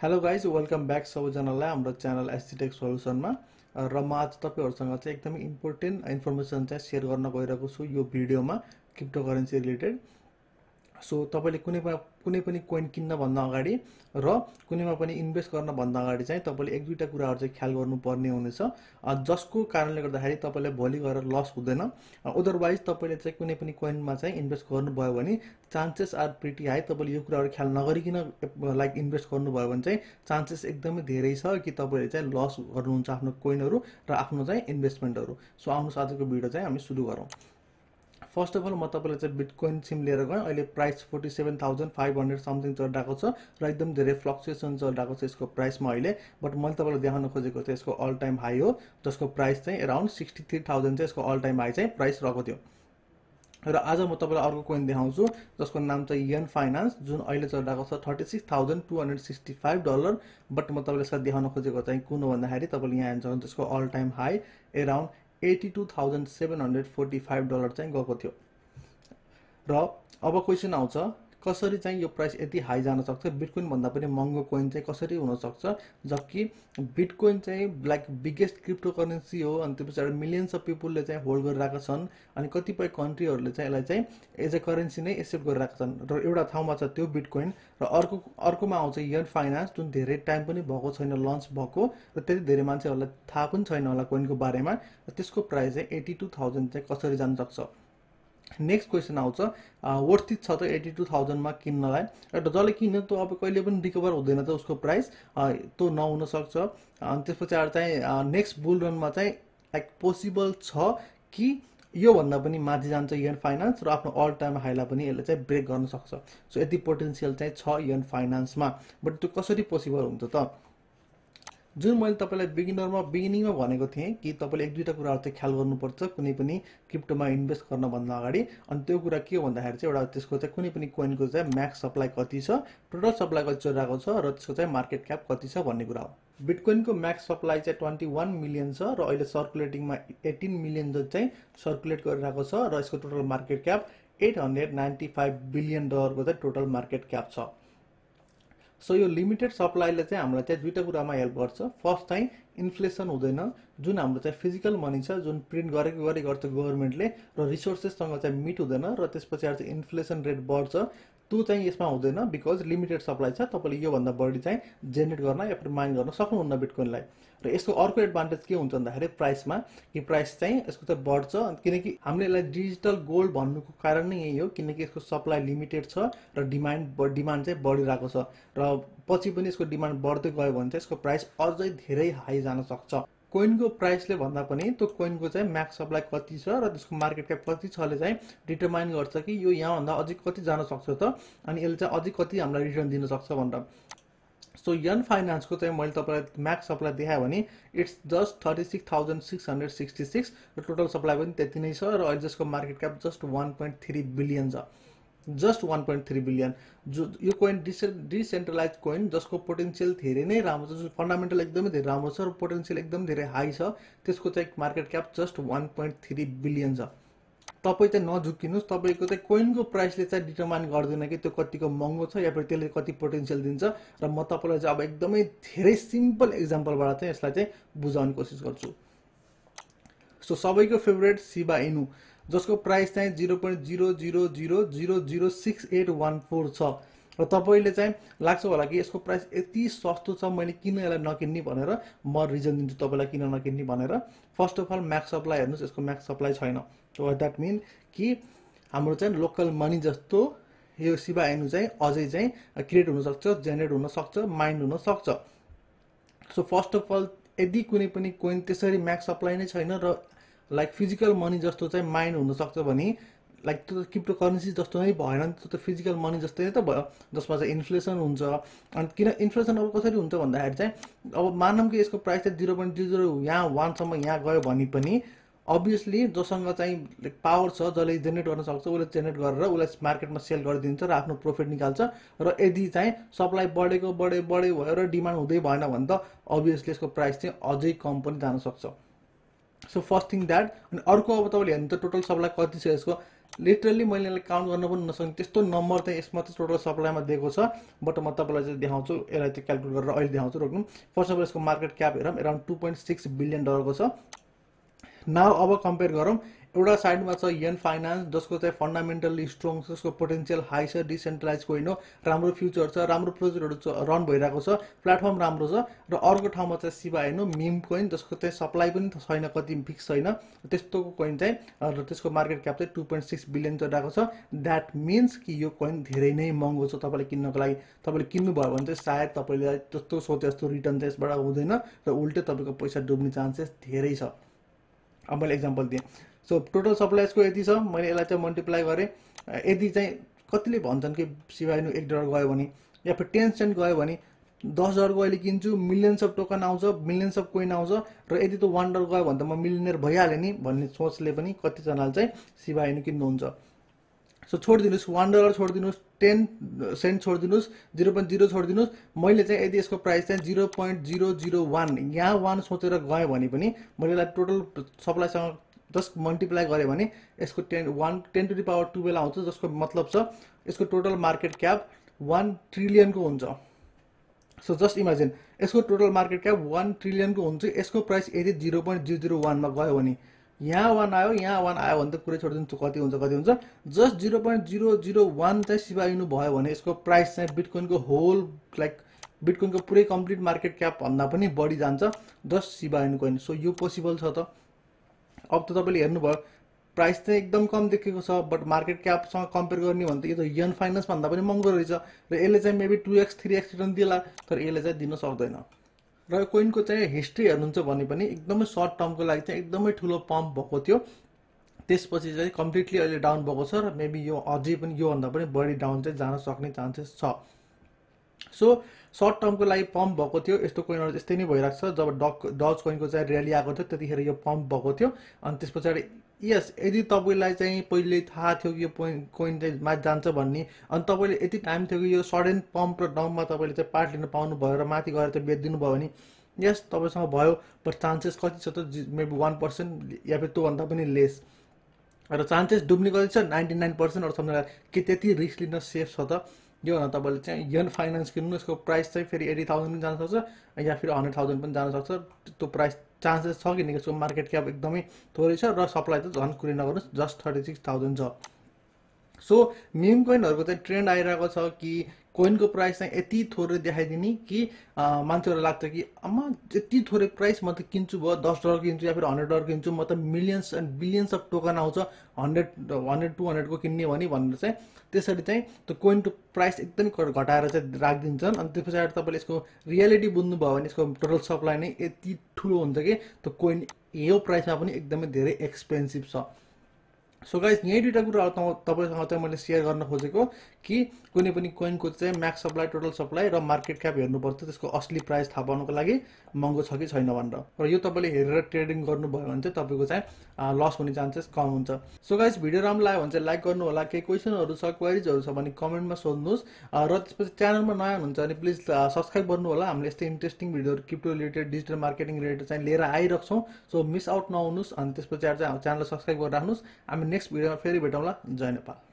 Hello guys welcome back सबैजनालाई हाम्रो channel एसजिटेक सोल्युसनमा र म आज तपाईँहरूसँग चाहिँ एकदमै इम्पोर्टेन्ट इन्फर्मेसन चाहिँ सेयर गर्न गइरहेको छु यो भिडियोमा क्रिप्टो करेन्सी रिलेटेड सो तपाईँले कुनै कुनै पनि कोइन किन्नभन्दा अगाडि र कुनैमा पनि इन्भेस्ट गर्नभन्दा अगाडि चाहिँ तपाईँले एक दुईवटा कुराहरू चाहिँ ख्याल गर्नुपर्ने हुनेछ। जसको कारणले गर्दाखेरि तपाईँलाई भोलि गएर लस हुँदैन। अदरवाइज तपाईँले चाहिँ कुनै पनि कोइनमा चाहिँ इन्भेस्ट गर्नुभयो भने चान्सेस आर प्रिटी हाई तपाईँले यो कुराहरू ख्याल नगरिकन लाइक इन्भेस्ट गर्नुभयो भने चाहिँ चान्सेस एकदमै धेरै छ कि तपाईँले चाहिँ लस गर्नुहुन्छ आफ्नो कोइनहरू र आफ्नो चाहिँ इन्भेस्टमेन्टहरू सो आउनुहोस् आजको भिडियो चाहिँ हामी सुरु गरौँ। फर्स्ट अफ अल म तपाईँलाई चाहिँ बिटकोइन सिम लिएर गएँ। अहिले price forty seven thousand five hundred something चलिरहेको छ र एकदम धेरै फ्लक्चुएसन चलिरहेको छ यसको प्राइसमा अहिले। बट मैले तपाईँलाई देखाउन खोजेको चाहिँ यसको अल टाइम हाई हो जसको प्राइस चाहिँ एराउन्ड सिक्सटी थ्री थाउजन्ड चाहिँ यसको अल टाइम हाई चाहिँ प्राइस रहेको थियो। र आज म तपाईँलाई अर्को कोइन देखाउँछु जसको नाम चाहिँ यन फाइनान्स जुन अहिले चलिरहेको छ thirty six thousand two hundred sixty five dollar but म तपाईँलाई यसलाई देखाउन खोजेको चाहिँ कुन हो भन्दाखेरि तपाईँले यहाँ हेर्नुहुन्छ भने त्यसको all time high around eighty two thousand seven hundred forty five dollar चाहिँ गएको थियो। र अब क्वेसन आउँछ कसरी चाहिँ यो प्राइस यति हाई जान सक्छ? बिटकोइन भन्दा पनि महँगो कोइन चाहिँ कसरी हुनसक्छ जबकि बिटकोइन चाहिँ लाइक बिगेस्ट क्रिप्टो करेन्सी हो अनि त्यो पछाडि मिलियन्स अफ पिपुलले चाहिँ होल्ड गरिरहेका छन् अनि कतिपय कन्ट्रीहरूले चाहिँ यसलाई चाहिँ एज अ करेन्सी नै एक्सेप्ट गरिरहेका छन्। र एउटा ठाउँमा छ त्यो बिटकोइन र अर्को अर्कोमा आउँछ यन फाइनेन्स जुन धेरै टाइम पनि भएको छैन लन्च भएको र त्यति धेरै मान्छेहरूलाई थाहा पनि छैन होला कोइनको बारेमा र त्यसको प्राइस चाहिँ एटी टू थाउजन्ड चाहिँ कसरी जान सक्छ? नेक्स्ट क्वेसन आउँछ वर्थित छ त एटी टू थाउजन्डमा किन्नलाई। र जसले किन्यो त्यो अब कहिले पनि रिकभर हुँदैन त उसको प्राइस त्यो नहुन सक्छ। अनि त्यस पछाडि चाहिँ नेक्स्ट बुल रनमा चाहिँ लाइक पोसिबल छ कि योभन्दा पनि माथि जान्छ यन फाइनेन्स र आफ्नो अल टाइम हाइलाई पनि यसले चाहिँ ब्रेक गर्न सक्छ। सो यति पोटेन्सियल चाहिँ छ यन फाइनेन्समा बट त्यो कसरी पोसिबल हुन्छ त? जुन मैले तपाईँलाई बिगिनरमा बिगिनिङमा भनेको थिएँ कि तपाईँले एक दुईवटा कुराहरू चाहिँ ख्याल गर्नुपर्छ कुनै पनि क्रिप्टोमा इन्भेस्ट गर्नभन्दा अगाडि। अनि त्यो कुरा के हो भन्दाखेरि चाहिँ एउटा त्यसको चाहिँ कुनै पनि कोइनको चाहिँ म्याक्स सप्लाई कति छ टोटल सप्लाई कति चलिरहेको छ र त्यसको चाहिँ मार्केट क्याप कति छ भन्ने कुरा हो। बिटकोइनको म्याक्स सप्लाई चाहिँ ट्वेन्टी वान मिलियन छ र अहिले सर्कुलेटिङमा एटिन मिलियन जति चाहिँ सर्कुलेट गरिरहेको छ र यसको total market cap eight hundred ninety five billion डलरको चाहिँ टोटल मार्केट क्याप छ। सो यो लिमिटेड सप्लाईले चाहिँ हामीलाई चाहिँ दुईवटा कुरामा हेल्प गर्छ। फर्स्ट चाहिँ इन्फ्लेसन हुँदैन जुन हाम्रो चाहिँ फिजिकल मनी छ जुन प्रिन्ट गरेको गरे गर्छ गभर्मेन्टले र रिसोर्सेससँग चाहिँ मिट हुँदैन र त्यस पछाडि चाहिँ इन्फ्लेसन रेट बढ्छ। त्यो चाहिँ यसमा हुँदैन बिकज लिमिटेड सप्लाई छ तपाईँले योभन्दा बढी चाहिँ जेनेरेट गर्न या फिर माइन गर्न सक्नुहुन्न बिटकोइनलाई र यसको अर्को एडभान्टेज के हुन्छ भन्दाखेरि प्राइसमा कि प्राइस चाहिँ यसको चाहिँ बढ्छ किनकि हामीले यसलाई डिजिटल गोल्ड भन्नुको कारण नै यही हो किनकि यसको सप्लाई लिमिटेड छ र डिमान्ड डिमान्ड चाहिँ बढिरहेको छ। र पछि पनि यसको डिमान्ड बढ्दै गयो भने चाहिँ यसको प्राइस अझै धेरै हाई जान सक्छ। कोइनको प्राइसले भन्दा पनि त्यो कोइनको चाहिँ म्याक्स सप्लाई कति छ र त्यसको मार्केट क्याप कति छले चाहिँ डिटरमाइन गर्छ कि यो यहाँभन्दा अझै कति जान सक्छ त अनि यसले चाहिँ अझै कति हामीलाई रिटर्न दिन सक्छ भनेर। सो यन फाइनेन्सको चाहिँ मैले तपाईँलाई म्याक्स सप्लाई देखाएँ भने it's just thirty six thousand six hundred sixty six र टोटल सप्लाई पनि त्यति नै छ र अहिले जसको market cap just one point three billion छ। Just one point three billion. जो यो कोइन डिसे डिसेन्ट्रलाइज कोइन जसको पोटेन्सियल धेरै नै राम्रो छ फन्डामेन्टल एकदमै धेरै राम्रो छ र पोटेन्सियल एकदम धेरै हाई छ त्यसको चाहिँ market cap just one point three billion छ। तपाईँ चाहिँ नझुक्किनुहोस् तपाईँको चाहिँ कोइनको प्राइसले चाहिँ डिटर्माइन गर्दैन कि त्यो कतिको महँगो छ या फिर त्यसले कति पोटेन्सियल दिन्छ र म तपाईँलाई चाहिँ अब एकदमै धेरै सिम्पल इक्जाम्पलबाट चाहिँ यसलाई चाहिँ बुझाउने कोसिस गर्छु। सो सबैको फेभरेट सिबा इनु जसको प्राइस चाहिँ zero point zero zero zero zero zero six eight one four छ। र तपाईँले चाहिँ लाग्छ होला कि यसको प्राइस यति सस्तो छ मैले किन यसलाई नकिन्ने भनेर म रिजन दिन्छु तपाईँलाई किन नकिन्ने भनेर। First of all max supply हेर्नुहोस् यसको म्याक्स सप्लाई छैन। सो द्याट मिन कि हाम्रो चाहिँ लोकल मनी जस्तो यो सिबा एनु चाहिँ अझै चाहिँ क्रिएट हुनसक्छ जेनेरेट हुनसक्छ माइन्ड हुनसक्छ। सो फर्स्ट अफ अल यदि कुनै पनि कोइन त्यसरी म्याक्स सप्लाई नै छैन र लाइक फिजिकल मनी जस्तो चाहिँ माइन्ड हुनसक्छ भने लाइक त्यो क्रिप्टो करेन्सी जस्तो नै भएन नि त्यो त फिजिकल मनी जस्तै नै त भयो जसमा चाहिँ इन्फ्लेसन हुन्छ। अनि किन इन्फ्लेसन अब कसरी हुन्छ भन्दाखेरि चाहिँ अब मानौँ कि यसको प्राइस चाहिँ जिरो पोइन्ट जिरो यहाँ वानसम्म यहाँ गयो भने पनि अभियसली जोसँग चाहिँ लाइक पावर छ जसले जेनेरेट गर्न सक्छ उसले जेनेरेट गरेर उसलाई मार्केटमा सेल गरिदिन्छ र आफ्नो प्रफिट निकाल्छ र यदि चाहिँ सप्लाई बढेको बढे बढे भयो र डिमान्ड हुँदै भएन भने त अभियसली यसको प्राइस चाहिँ अझै कम पनि जान सक्छ। सो फर्स्ट थिङ द्याट अनि अर्को अब तपाईँले हेर्नु त टोटल सप्लाई कति छ यसको? लिटरली मैले यसलाई काउन्ट गर्न पनि नसक्ने त्यस्तो नम्बर चाहिँ यसमा चाहिँ टोटल सप्लाईमा दिएको छ। बट म तपाईँलाई चाहिँ देखाउँछु। यसलाई चाहिँ क्यालकुलेट गरेर अहिले देखाउँछु रोक्नु। फर्स्ट अफ अल यसको मार्केट क्याप हेरौँ। Around two point six billion डलरको छ। नाउ अब कम्पेयर गरौँ। एउटा साइडमा छ यन फाइनेन्स जसको चाहिँ फन्डामेन्टल्ली स्ट्रङ छ जसको पोटेन्सियल हाई छ डिसेन्ट्रलाइज कोइन हो राम्रो फ्युचर छ राम्रो प्रोजेक्टहरू रन भइरहेको छ प्लेटफर्म राम्रो छ र अर्को ठाउँमा चाहिँ सिबा हेर्नु मिम कोइन जसको चाहिँ सप्लाई पनि छैन कति फिक्स छैन त्यस्तोको कोइन चाहिँ र त्यसको मार्केट क्याप चाहिँ टू पोइन्ट सिक्स बिलियन चलिरहेको छ। द्याट मिन्स कि यो कोइन धेरै नै महँगो छ तपाईँले किन्नको लागि। तपाईँले किन्नुभयो भने चाहिँ सायद तपाईँले जस्तो सोचे जस्तो रिटर्न चाहिँ यसबाट हुँदैन र उल्टै तपाईँको पैसा डुब्ने चान्सेस धेरै छ। अब मैले इक्जाम्पल दिएँ। सो टोटल सप्लाइजको यति छ मैले यसलाई चाहिँ मल्टिप्लाई गरेँ। यदि चाहिँ कतिले भन्छन् कि सिवाइनु एक डलर गयो भने या फिर टेन सेन्ट गयो भने दस डलरको अहिले किन्छु मिलियन्स अफ टोकन आउँछ मिलियन्स अफ कोइन आउँछ र यदि त वान डलर गयो भने त म मिलियनियर भइहालेँ नि भन्ने सोचले पनि कतिजनाले चाहिँ सिवाइनु किन्नुहुन्छ। सो छोडिदिनुहोस् वान डलर छोडिदिनुहोस् टेन सेन्ट छोडिदिनुहोस् जिरो पोइन्ट जिरो छोडिदिनुहोस् मैले चाहिँ यदि यसको प्राइस चाहिँ zero point zero zero one यहाँ वान सोचेर गएँ भने पनि मैले यसलाई टोटल सप्लाईसँग जस्ट मल्टिप्लाई गरेँ भने यसको ten one ten to the power twelve आउँछ जसको मतलब छ यसको टोटल मार्केट क्याप वान ट्रिलियनको हुन्छ। सो जस्ट इमेजिन यसको टोटल मार्केट क्याप वान ट्रिलियनको हुन्छ यसको प्राइस यदि जिरो पोइन्ट जिरो जिरो वानमा गयो भने यहाँ वान आयो यहाँ वान आयो भने त कुरै छोडिदिन्छु कति हुन्छ कति हुन्छ। Just zero point zero zero one चाहिँ सिवाइनु भयो भने यसको प्राइस चाहिँ बिटकोइनको होल लाइक बिटकोइनको पुरै कम्प्लिट मार्केट क्याप भन्दा पनि बढी जान्छ just Shiba Inu coin so यो पोसिबल छ त। अब त तपाईँले हेर्नुभयो प्राइस चाहिँ एकदम कम देखेको छ बट मार्केट क्यापसँग कम्पेयर गर्ने भने त यो त यन फाइनेन्स भन्दा पनि महँगो रहेछ र यसले चाहिँ maybe two X three X return दिला तर यसले चाहिँ दिन सक्दैन। र कोइनको चाहिँ हिस्ट्री हेर्नुहुन्छ भने पनि एकदमै सर्ट टर्मको लागि चाहिँ एकदमै ठुलो पम्प भएको थियो। त्यसपछि चाहिँ कम्प्लिटली अहिले डाउन भएको छ र मेबी यो अझै पनि योभन्दा पनि बढी डाउन चाहिँ जान सक्ने चान्सेस छ। सो सर्ट टर्मको लागि पम्प भएको थियो. यस्तो कोइनहरू यस्तै नै भइरहेको छ। जब डक डच कोइनको चाहिँ ऱ्याली आएको थियो त्यतिखेर यो पम्प भएको थियो। अनि त्यस पछाडि यस यदि तपाईँलाई चाहिँ पहिले थाहा थियो कि यो पोइन्ट कोइन चाहिँ माथि जान्छ भन्ने अनि तपाईँले यति टाइम थियो कि यो सडन पम्प र डाउनमा तपाईँले चाहिँ पार्ट लिन पाउनुभयो र माथि गएर चाहिँ बेचिदिनु भयो भने यस तपाईँसँग भयो बट चान्सेस कति छ त? मेबी वान पर्सेन्ट या फिर त्योभन्दा पनि लेस र चान्सेस डुब्ने कति छ? नाइन्टी नाइन पर्सेन्ट अरू सम्झना कि त्यति रिस्क लिन सेफ छ त? यो भन्दा तपाईँले चाहिँ यन फाइनेन्स किन्नु यसको प्राइस चाहिँ फेरि एटी थाउजन्ड पनि जान सक्छ या फेरि हन्ड्रेड थाउजन्ड पनि जान सक्छ। त्यो प्राइस चान्सेस छ किनकि यसको मार्केट क्याप एकदमै थोरै छ र सप्लाई त झन् कुरै नगर्नुहोस् जस्ट थर्टी सिक्स थाउजन्ड छ। सो मिम कोइनहरूको चाहिँ ट्रेन्ड आइरहेको छ कि कोइनको प्राइस चाहिँ यति थोरै देखाइदिने कि मान्छेहरूलाई लाग्छ कि आमा यति थोरै प्राइस म त किन्छु भयो दस डलर किन्छु या फिर हन्ड्रेड डलर किन्छु म त millions and billions of token आउँछ हन्ड्रेड हन्ड्रेड टू हन्ड्रेडको किन्ने भने भनेर चाहिँ त्यसरी चाहिँ त्यो कोइनको प्राइस एकदमै घटाएर चाहिँ राखिदिन्छन्। अनि त्यस पछाडि तपाईँले यसको रियालिटी बुझ्नुभयो भने यसको टोटल सप्लाई नै यति ठुलो हुन्छ कि त्यो कोइन यो प्राइसमा पनि एकदमै धेरै एक्सपेन्सिभ छ। सो गाइज यही दुइटा कुराहरू तपाईँसँग चाहिँ मैले सेयर गर्न खोजेको कि कुनै पनि कोइनको चाहिँ म्याक्स सप्लाई टोटल सप्लाई र मार्केट क्याप हेर्नुपर्छ त्यसको असली प्राइस थाहा पाउनुको लागि महँगो छ कि छैन भनेर। र यो तपाईँले हेरेर ट्रेडिङ गर्नुभयो भने चाहिँ तपाईँको चाहिँ लस हुने चान्सेस कम हुन्छ। सो गाइज भिडियो राम्रो लाग्यो भने चाहिँ लाइक गर्नु होला केही क्वेसनहरू छ क्वेरिजहरू छ भने कमेन्टमा सोध्नुहोस्। र त्यसपछि च्यानलमा नयाँ हुनुहुन्छ भने प्लिज सब्सक्राइब गर्नु होला हामीले यस्तै इन्ट्रेस्टिङ भिडियोहरू crypto related digital marketing related चाहिँ लिएर आइरहेछौँ सो मिस आउट नहुनुहोस् अनि त्यस पछाडि चाहिँ च्यानल सब्सक्राइब गरेर राख्नुहोस् हामी नेक्स्ट भिडियोमा फेरि भेटौँला। जय नेपाल।